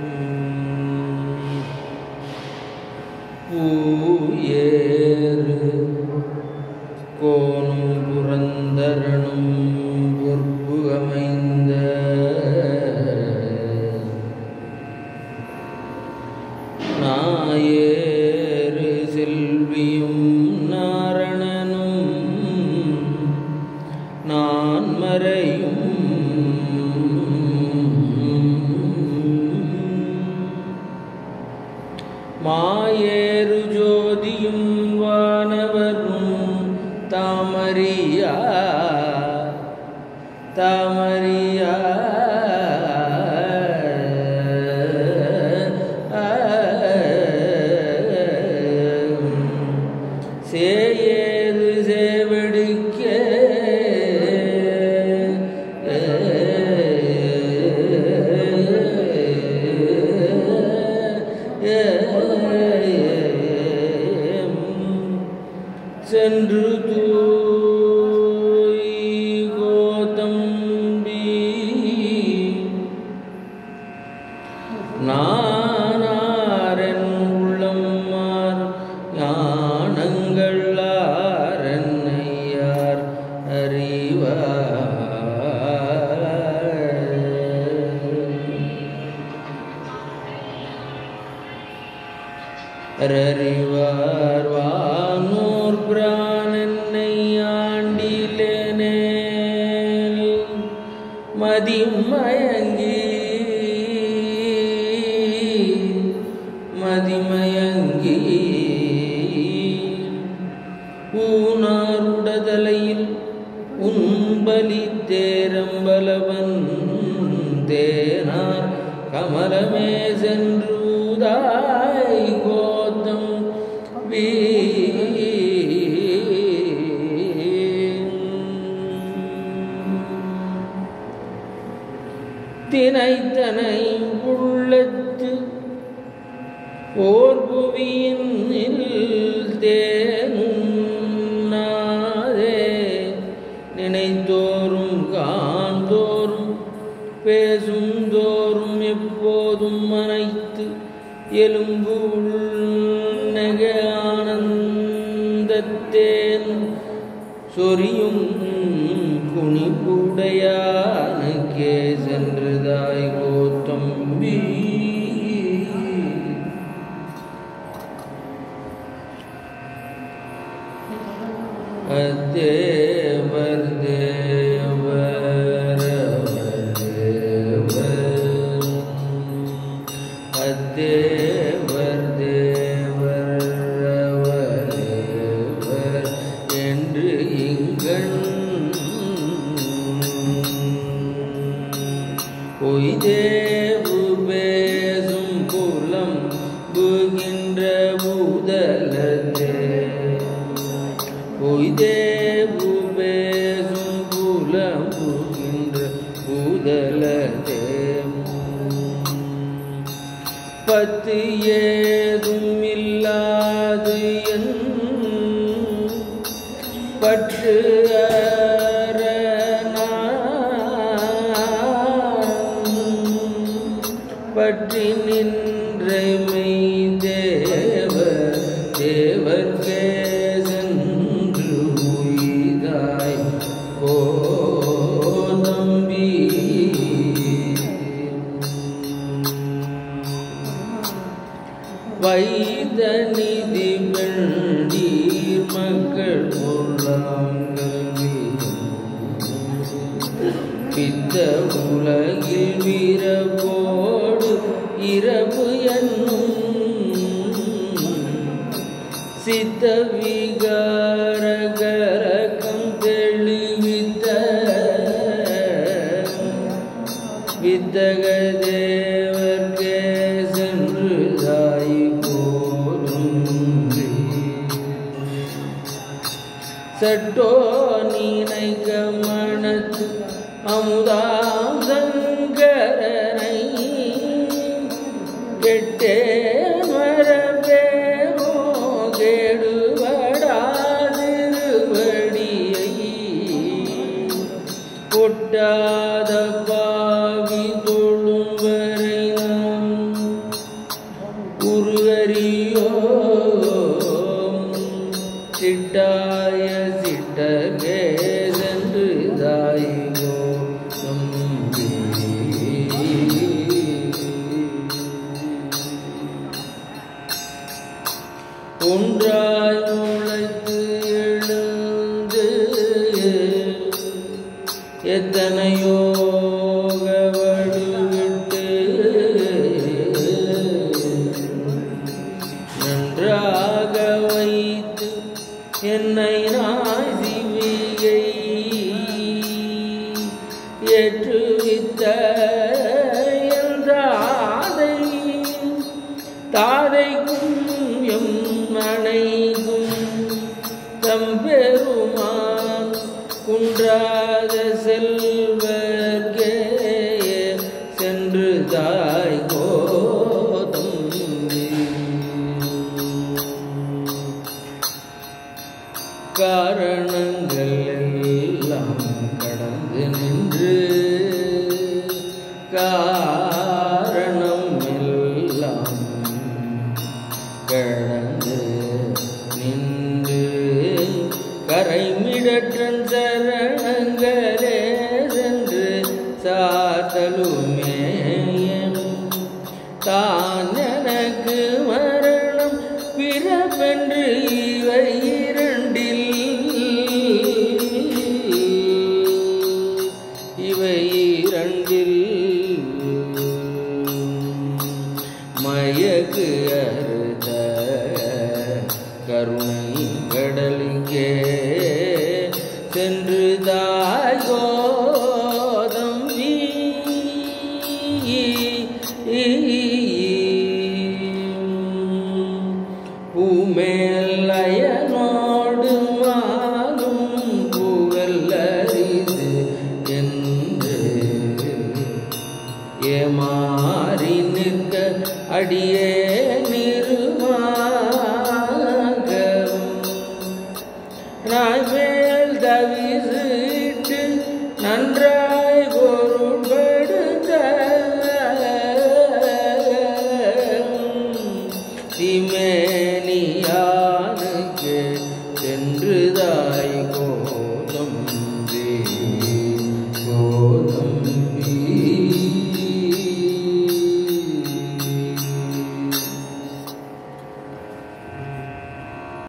음, 음, 음. அறிவார் வானோர் பிராணனை ஆண்டிலேனேல் மதிமயங்கி மதிமயங்கி ஊனாருடதலையில் உன்பலி தேரம்பலவன் தேனார் கமலமே சென்று தினைத்தனை உள்ளத்து ஓர் புவியின் தேனுண்ணாதே நினைத்தோறும் காண்தோறும் பேசும் தோறும் எப்போதும் அனைத்து எலும்பு உள்நக ஆனந்தத்தேன் சொரியும் குனிப்புடையா பொய்தேவு பேசும் குலம் புகின்ற பூதலத்தே பொய்தேவு பேசும் குலம் புகின்ற பூதலத்தே பத்து ஏ இந்த உலகில் வீரபோடு இரவு என்னும் சித்த விகாரகரகம் தெளிவித்த வித்தக தேவர்க்கே சென்று தாய் போதும். சட்டோ அமுதாசங்கரனை கெட்டே மரபேமோ கெடுபடாதிருவடியை கொட்டாத பாவி தொழும் வரை நாம் குருகரியோ சிட்டாய சிட்டகே எத்தனையோ குன்றாத செல்வர்கே சென்று தாய் கோதம்பி காரணங்கள் எல்லாம் கடந்து நின்று காரணம் எல்லாம் கடந்து நின்று. கரைமிடற்றன் சரணங்களே நாய் மேல் தவிசிட்டு நன்றாய் பொருள்படுத்த திமேனியானுக்கு சென்றுதாய் கோ